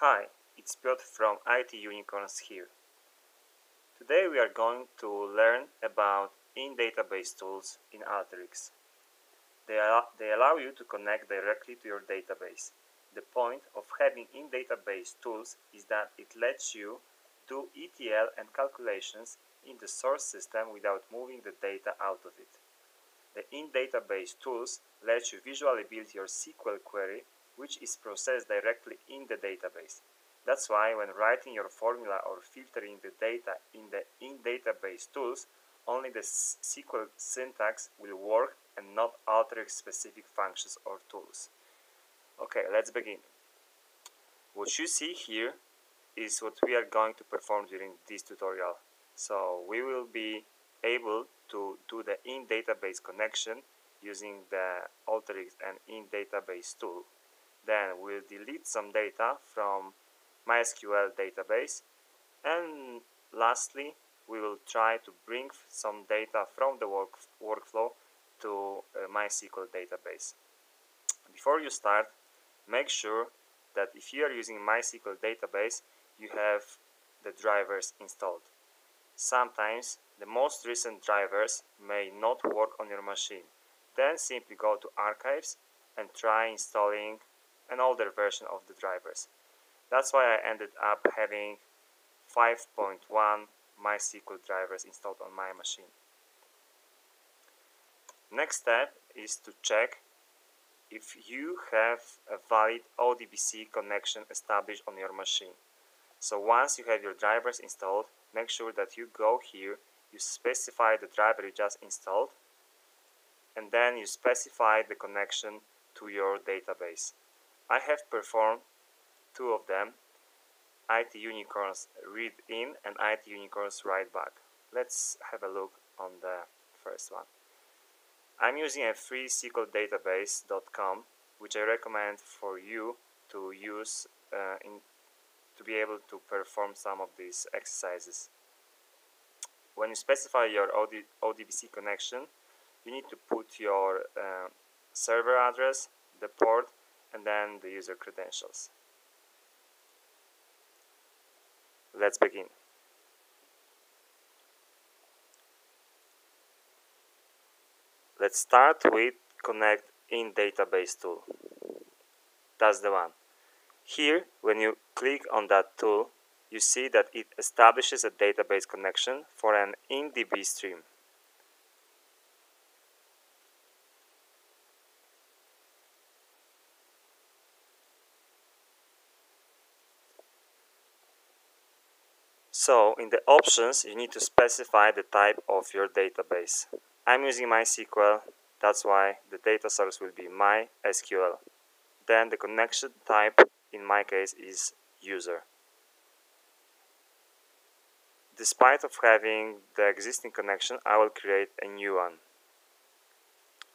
Hi, it's Piotr from IT Unicorns here. Today we are going to learn about in-database tools in Alteryx. They, al they allow you to connect directly to your database. The point of having in-database tools is that it lets you do ETL and calculations in the source system without moving the data out of it. The in-database tools let you visually build your SQL query which is processed directly in the database. That's why when writing your formula or filtering the data in the in-database tools, only the SQL syntax will work and not Alteryx specific functions or tools. Okay, let's begin. What you see here is what we are going to perform during this tutorial. So we will be able to do the in-database connection using the Alteryx and in-database tool. Then we'll delete some data from MySQL database and lastly we will try to bring some data from the work, workflow to uh, MySQL database. Before you start, make sure that if you are using MySQL database, you have the drivers installed. Sometimes the most recent drivers may not work on your machine. Then simply go to archives and try installing an older version of the drivers. That's why I ended up having 5.1 MySQL drivers installed on my machine. Next step is to check if you have a valid ODBC connection established on your machine. So once you have your drivers installed, make sure that you go here, you specify the driver you just installed, and then you specify the connection to your database. I have performed two of them, IT Unicorns read in and IT Unicorns write back. Let's have a look on the first one. I'm using a free SQL database.com which I recommend for you to use uh, in, to be able to perform some of these exercises. When you specify your OD, ODBC connection, you need to put your uh, server address, the port, and then the user credentials. Let's begin. Let's start with connect in database tool. That's the one. Here, when you click on that tool, you see that it establishes a database connection for an InDB stream. So in the options you need to specify the type of your database. I'm using MySQL, that's why the data source will be MySQL. Then the connection type in my case is user. Despite of having the existing connection, I will create a new one.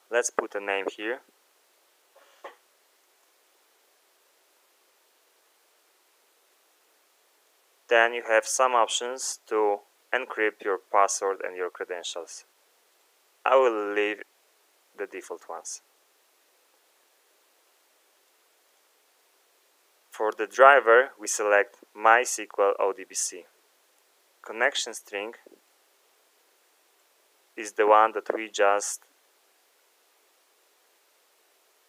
Let's put a name here. Then you have some options to encrypt your password and your credentials. I will leave the default ones. For the driver, we select MySQL ODBC. Connection string is the one that we just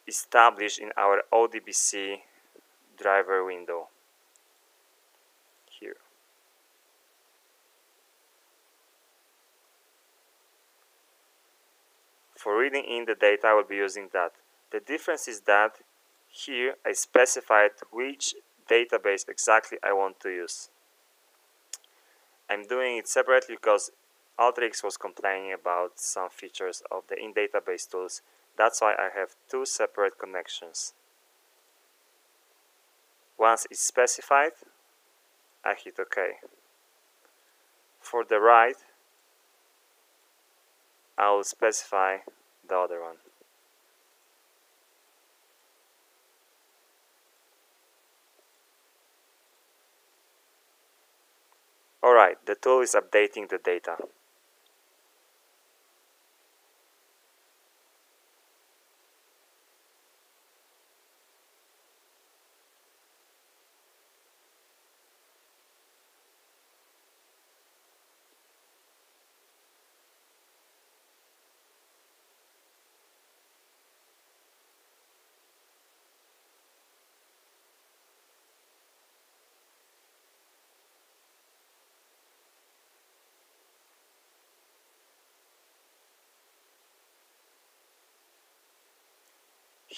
established in our ODBC driver window. For reading in the data, I will be using that. The difference is that here I specified which database exactly I want to use. I'm doing it separately because Alteryx was complaining about some features of the in-database tools. That's why I have two separate connections. Once it's specified, I hit OK. For the write, I will specify the other one. Alright, the tool is updating the data.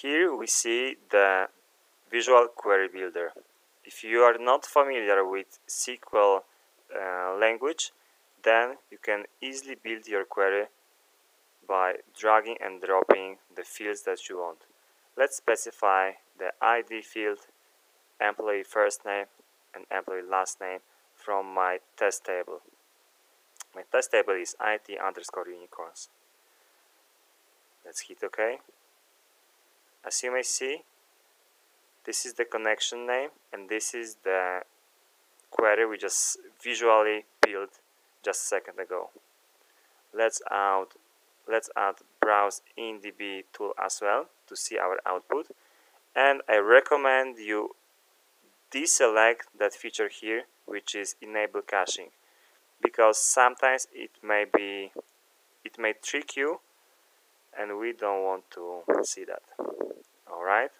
Here we see the Visual Query Builder. If you are not familiar with SQL uh, language, then you can easily build your query by dragging and dropping the fields that you want. Let's specify the ID field, employee first name and employee last name from my test table. My test table is IT underscore unicorns. Let's hit OK. As you may see, this is the connection name and this is the query we just visually built just a second ago. Let's add, let's add browse in DB tool as well to see our output and I recommend you deselect that feature here which is enable caching because sometimes it may be it may trick you and we don't want to see that. Alright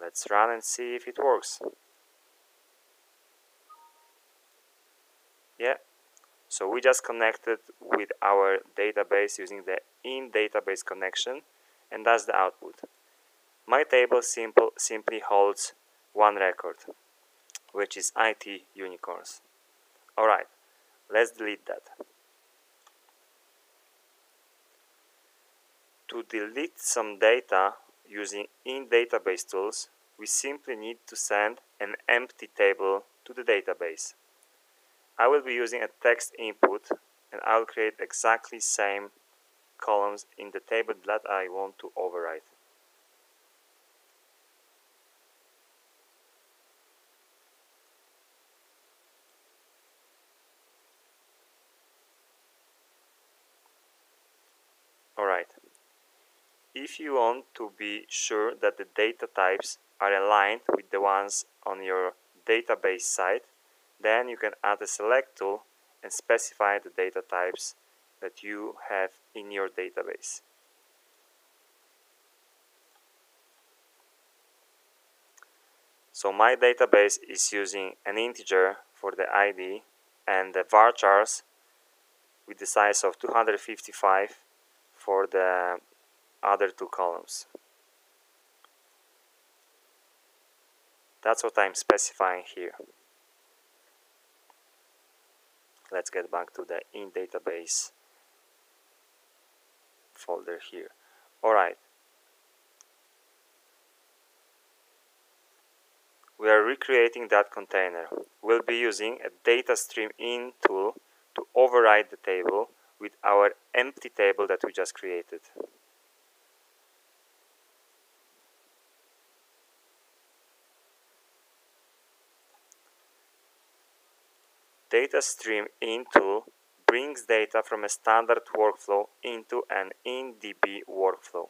let's run and see if it works. Yeah. So we just connected with our database using the in database connection and that's the output. My table simple simply holds one record which is IT unicorns. Alright let's delete that to delete some data using in-database tools, we simply need to send an empty table to the database. I will be using a text input and I'll create exactly same columns in the table that I want to overwrite. Alright, if you want to be sure that the data types are aligned with the ones on your database site, then you can add a select tool and specify the data types that you have in your database. So my database is using an integer for the ID and the varchars with the size of 255 for the other two columns. That's what I'm specifying here. Let's get back to the in database folder here. Alright. We are recreating that container. We'll be using a data stream in tool to override the table with our empty table that we just created. Data Stream into brings data from a standard workflow into an InDB workflow.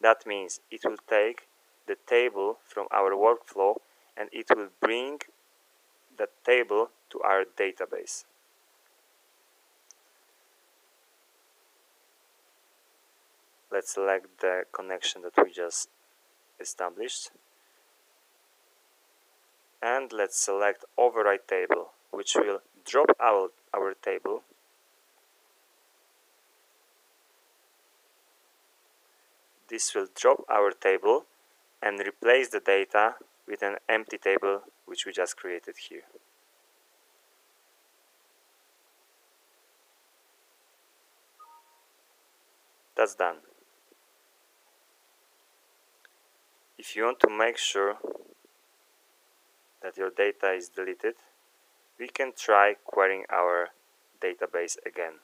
That means it will take the table from our workflow and it will bring that table to our database. Let's select the connection that we just established and let's select override table which will drop out our table this will drop our table and replace the data with an empty table which we just created here. That's done. If you want to make sure that your data is deleted, we can try querying our database again.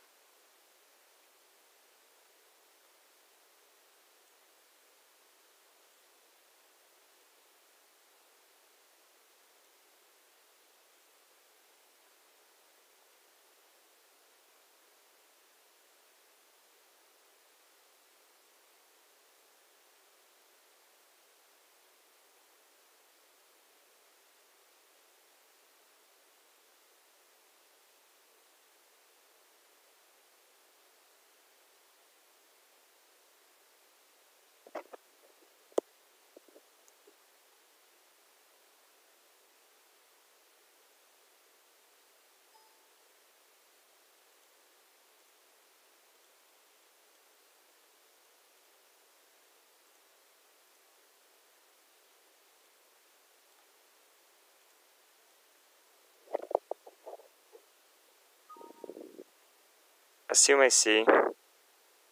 As you may see,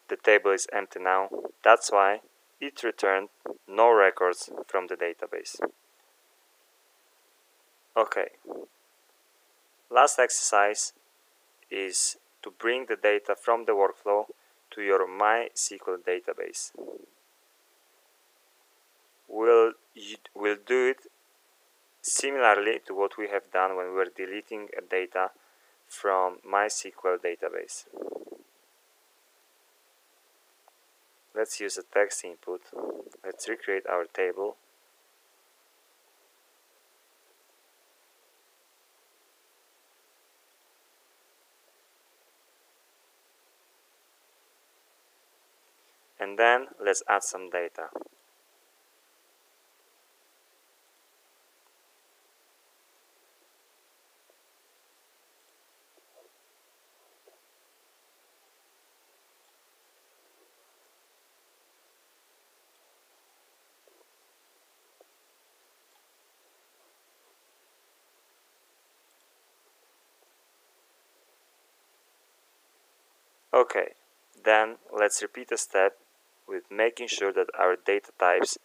the table is empty now. That's why it returned no records from the database. Okay. Last exercise is to bring the data from the workflow to your MySQL database. We'll, we'll do it similarly to what we have done when we were deleting data from MySQL database. Let's use a text input. Let's recreate our table. And then let's add some data. Okay, then let's repeat a step with making sure that our data types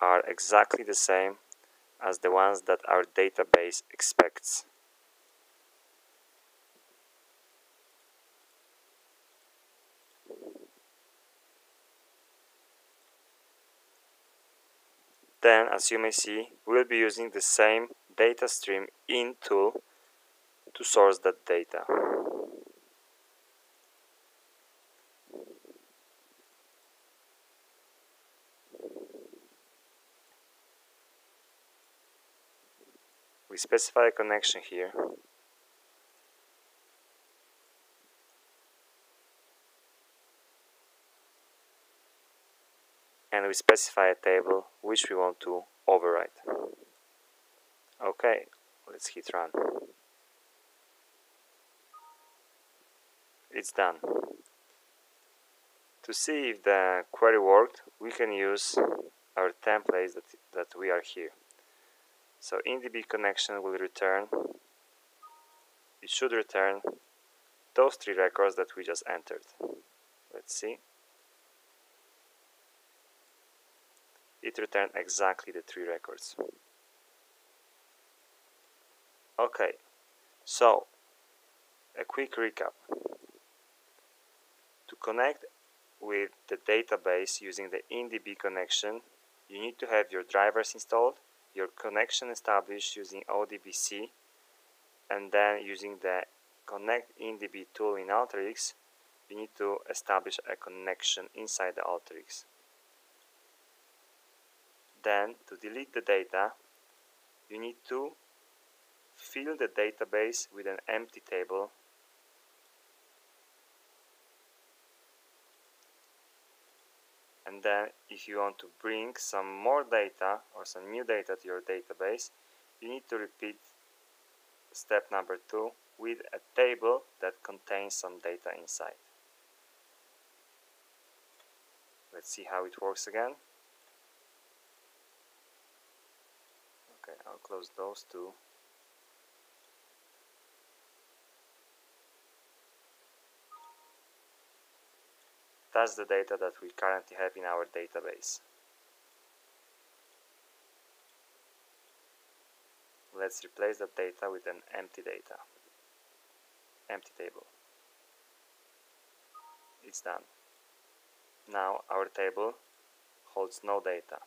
are exactly the same as the ones that our database expects. Then, as you may see, we'll be using the same data stream in tool to source that data. Specify a connection here. And we specify a table which we want to overwrite okay let's hit run. It's done. To see if the query worked we can use our templates that, that we are here so InDB connection will return, it should return those three records that we just entered. Let's see. It returned exactly the three records. Okay, so a quick recap. To connect with the database using the InDB connection, you need to have your drivers installed your connection established using ODBC and then using the connect InDB tool in Alteryx you need to establish a connection inside the Alteryx. Then to delete the data you need to fill the database with an empty table and then if you want to bring some more data or some new data to your database you need to repeat step number two with a table that contains some data inside. Let's see how it works again. Okay I'll close those two That's the data that we currently have in our database. Let's replace that data with an empty data, empty table. It's done. Now our table holds no data.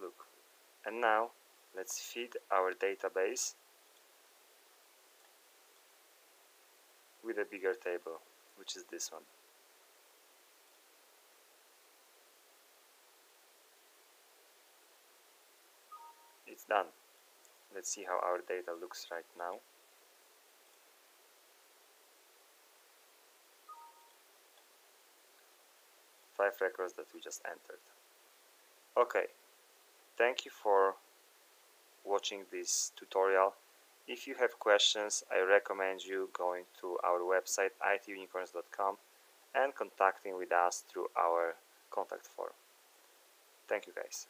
Look. And now let's feed our database with a bigger table, which is this one. It's done. Let's see how our data looks right now. Five records that we just entered. Okay, thank you for watching this tutorial if you have questions, I recommend you going to our website itunicorns.com and contacting with us through our contact form. Thank you guys.